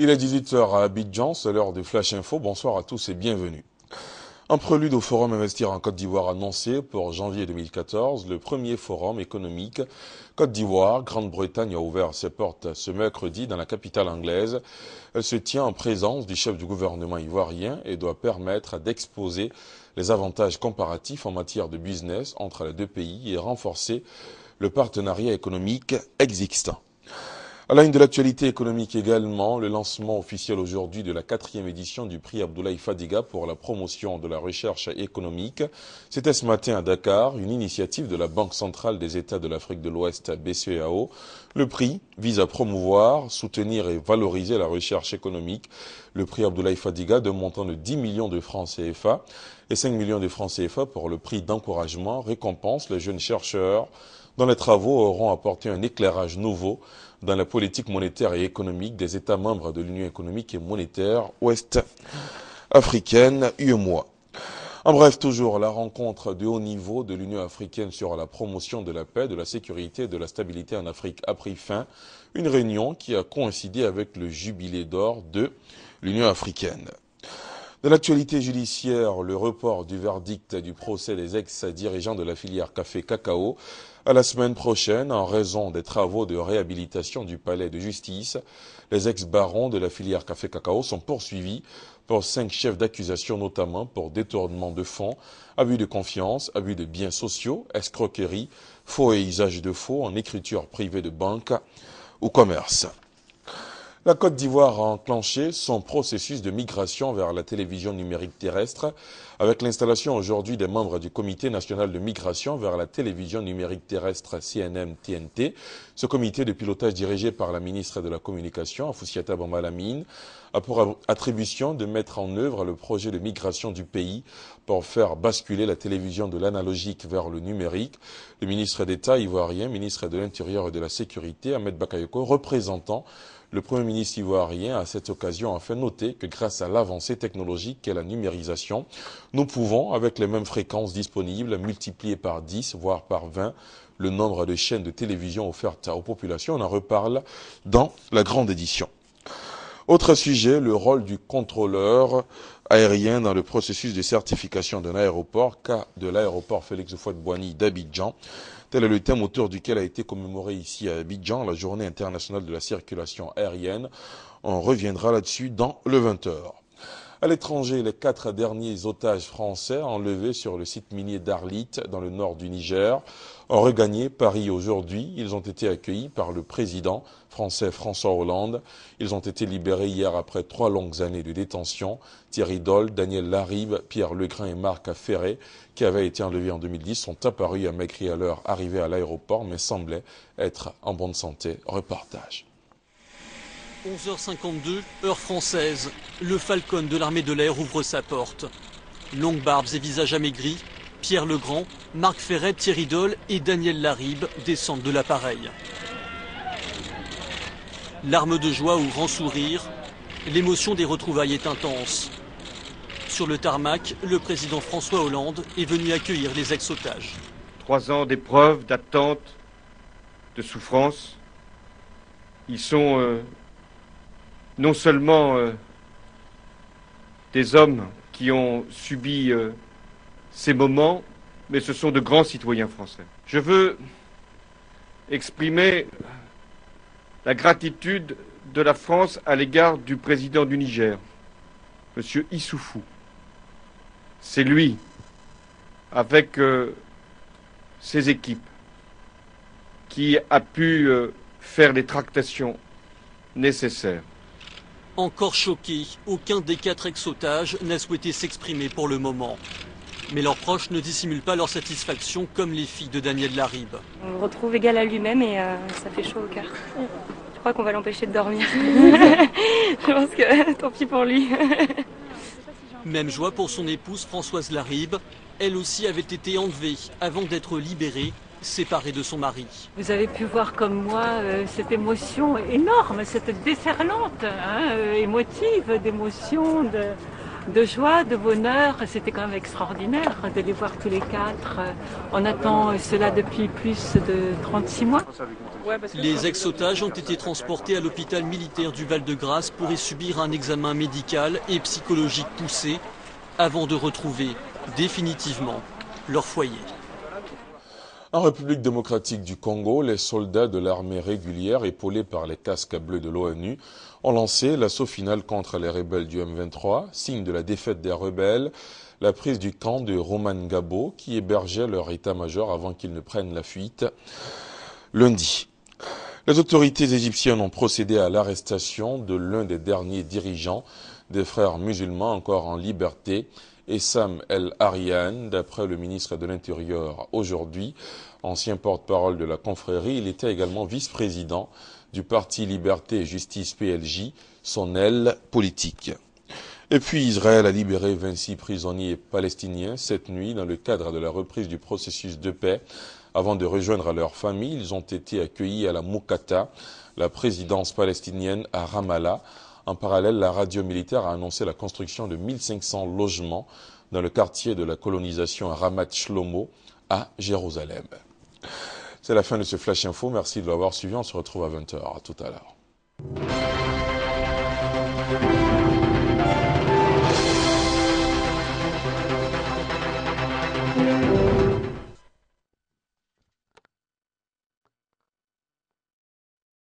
Il est 18h à Abidjan, c'est l'heure de Flash Info. Bonsoir à tous et bienvenue. Un prélude au forum Investir en Côte d'Ivoire annoncé pour janvier 2014, le premier forum économique Côte d'Ivoire, Grande-Bretagne a ouvert ses portes ce mercredi dans la capitale anglaise. Elle se tient en présence du chef du gouvernement ivoirien et doit permettre d'exposer les avantages comparatifs en matière de business entre les deux pays et renforcer le partenariat économique existant. À la de l'actualité économique également, le lancement officiel aujourd'hui de la quatrième édition du prix Abdoulaye Fadiga pour la promotion de la recherche économique. C'était ce matin à Dakar, une initiative de la Banque centrale des États de l'Afrique de l'Ouest, BCEAO. Le prix vise à promouvoir, soutenir et valoriser la recherche économique. Le prix Abdoulaye Fadiga d'un montant de 10 millions de francs CFA et 5 millions de francs CFA pour le prix d'encouragement récompense les jeunes chercheurs dont les travaux auront apporté un éclairage nouveau dans la politique monétaire et économique des États membres de l'Union économique et monétaire ouest-africaine, UEMOA. En bref, toujours la rencontre de haut niveau de l'Union africaine sur la promotion de la paix, de la sécurité et de la stabilité en Afrique a pris fin. Une réunion qui a coïncidé avec le jubilé d'or de l'Union africaine. Dans l'actualité judiciaire, le report du verdict du procès des ex-dirigeants de la filière café-cacao à la semaine prochaine en raison des travaux de réhabilitation du palais de justice. Les ex-barons de la filière café-cacao sont poursuivis pour cinq chefs d'accusation, notamment pour détournement de fonds, abus de confiance, abus de biens sociaux, escroquerie, faux et usage de faux en écriture privée de banque ou commerce. La Côte d'Ivoire a enclenché son processus de migration vers la télévision numérique terrestre avec l'installation aujourd'hui des membres du Comité national de migration vers la télévision numérique terrestre CNM-TNT. Ce comité de pilotage dirigé par la ministre de la Communication, Afoussiata Bambalamine, a pour attribution de mettre en œuvre le projet de migration du pays pour faire basculer la télévision de l'analogique vers le numérique. Le ministre d'État ivoirien, ministre de l'Intérieur et de la Sécurité, Ahmed Bakayoko, représentant le Premier ministre ivoirien, à cette occasion, a fait noter que grâce à l'avancée technologique qu'est la numérisation, nous pouvons, avec les mêmes fréquences disponibles, multiplier par 10, voire par 20, le nombre de chaînes de télévision offertes aux populations. On en reparle dans la grande édition. Autre sujet, le rôle du contrôleur aérien dans le processus de certification d'un aéroport, cas de l'aéroport Félix Houphouët-Boigny d'Abidjan. Tel est le thème autour duquel a été commémoré ici à Abidjan la journée internationale de la circulation aérienne. On reviendra là-dessus dans le 20h. À l'étranger, les quatre derniers otages français enlevés sur le site minier d'Arlit, dans le nord du Niger, ont regagné Paris aujourd'hui. Ils ont été accueillis par le président français François Hollande. Ils ont été libérés hier après trois longues années de détention. Thierry Doll, Daniel Laribe, Pierre Legrain et Marc Ferré, qui avaient été enlevés en 2010, sont apparus à Maigri à l'heure arrivée à l'aéroport, mais semblaient être en bonne santé. Reportage. 11h52, heure française. Le Falcon de l'armée de l'air ouvre sa porte. Longues barbes et visages amaigris, Pierre Legrand, Marc Ferret, Thierry Doll et Daniel Laribe descendent de l'appareil. Larmes de joie ou grand sourire, l'émotion des retrouvailles est intense. Sur le tarmac, le président François Hollande est venu accueillir les ex-otages. Trois ans d'épreuves, d'attente, de souffrance. Ils sont euh, non seulement euh, des hommes qui ont subi euh, ces moments, mais ce sont de grands citoyens français. Je veux exprimer la gratitude de la France à l'égard du président du Niger, M. Issoufou. C'est lui, avec euh, ses équipes, qui a pu faire les tractations nécessaires. Encore choqués, aucun des quatre ex-otages n'a souhaité s'exprimer pour le moment. Mais leurs proches ne dissimulent pas leur satisfaction comme les filles de Daniel Laribe. On le retrouve égal à lui-même et euh, ça fait chaud au cœur. Je crois qu'on va l'empêcher de dormir. Je pense que tant pis pour lui. Même joie pour son épouse Françoise Laribe. Elle aussi avait été enlevée avant d'être libérée séparée de son mari. Vous avez pu voir comme moi euh, cette émotion énorme, cette déferlante hein, euh, émotive d'émotion, de, de joie, de bonheur. C'était quand même extraordinaire de les voir tous les quatre. On attend cela depuis plus de 36 mois. Les ex-otages ont été transportés à l'hôpital militaire du Val-de-Grâce pour y subir un examen médical et psychologique poussé avant de retrouver définitivement leur foyer. En République démocratique du Congo, les soldats de l'armée régulière, épaulés par les casques bleus de l'ONU, ont lancé l'assaut final contre les rebelles du M23, signe de la défaite des rebelles, la prise du camp de Roman Gabo, qui hébergeait leur état-major avant qu'ils ne prennent la fuite lundi. Les autorités égyptiennes ont procédé à l'arrestation de l'un des derniers dirigeants des frères musulmans encore en liberté, Essam El Ariane, d'après le ministre de l'Intérieur aujourd'hui, ancien porte-parole de la confrérie, il était également vice-président du parti Liberté et Justice PLJ, son aile politique. Et puis Israël a libéré 26 prisonniers palestiniens cette nuit dans le cadre de la reprise du processus de paix. Avant de rejoindre leur famille, ils ont été accueillis à la Moukata, la présidence palestinienne à Ramallah. En parallèle, la radio militaire a annoncé la construction de 1500 logements dans le quartier de la colonisation Ramat Shlomo à Jérusalem. C'est la fin de ce Flash Info. Merci de l'avoir suivi. On se retrouve à 20h. À tout à l'heure.